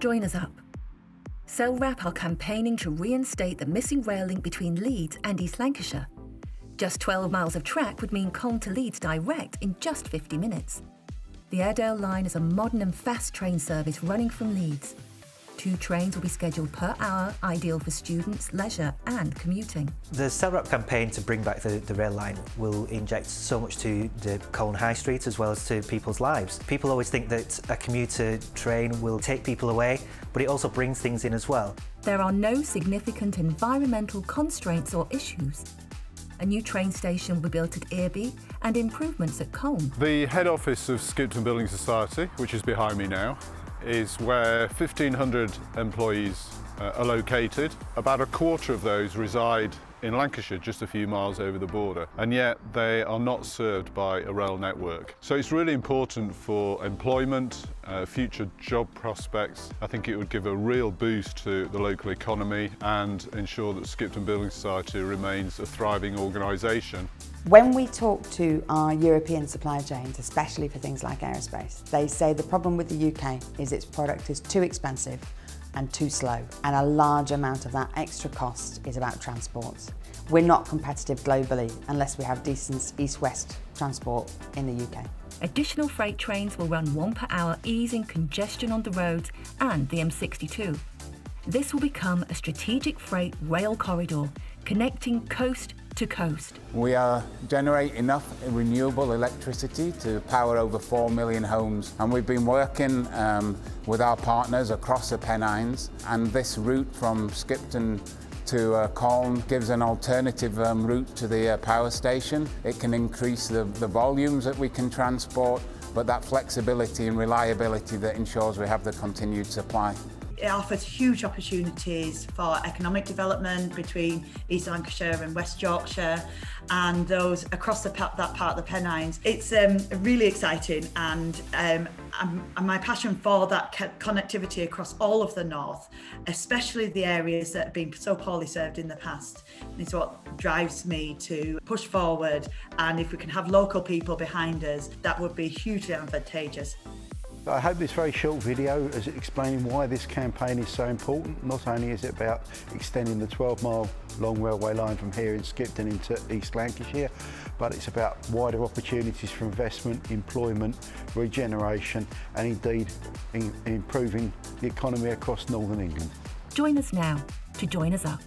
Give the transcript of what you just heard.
Join us up. SELRAP are campaigning to reinstate the missing rail link between Leeds and East Lancashire. Just 12 miles of track would mean Colne to Leeds direct in just 50 minutes. The Airedale line is a modern and fast train service running from Leeds. Two trains will be scheduled per hour, ideal for students, leisure and commuting. The SELRAP campaign to bring back the, the rail line will inject so much to the Colne High Street as well as to people's lives. People always think that a commuter train will take people away, but it also brings things in as well. There are no significant environmental constraints or issues. A new train station will be built at Earby and improvements at Colne. The head office of Skipton Building Society, which is behind me now, is where 1,500 employees uh, are located. About a quarter of those reside in Lancashire, just a few miles over the border, and yet they are not served by a rail network. So it's really important for employment, uh, future job prospects. I think it would give a real boost to the local economy and ensure that Skipton Building Society remains a thriving organisation. When we talk to our European supply chains, especially for things like aerospace, they say the problem with the UK is its product is too expensive and too slow. And a large amount of that extra cost is about transport. We're not competitive globally unless we have decent east-west transport in the UK. Additional freight trains will run one per hour, easing congestion on the roads and the M62. This will become a strategic freight rail corridor connecting coast to coast. We are generate enough renewable electricity to power over 4 million homes and we've been working um, with our partners across the Pennines and this route from Skipton to uh, Colne gives an alternative um, route to the uh, power station. It can increase the, the volumes that we can transport but that flexibility and reliability that ensures we have the continued supply. It offers huge opportunities for economic development between East Lancashire and West Yorkshire and those across the, that part of the Pennines. It's um, really exciting and, um, and my passion for that connectivity across all of the north, especially the areas that have been so poorly served in the past, is what drives me to push forward. And if we can have local people behind us, that would be hugely advantageous. I hope this very short video is explaining why this campaign is so important. Not only is it about extending the 12 mile long railway line from here in Skipton into East Lancashire, but it's about wider opportunities for investment, employment, regeneration and indeed in improving the economy across Northern England. Join us now to join us up.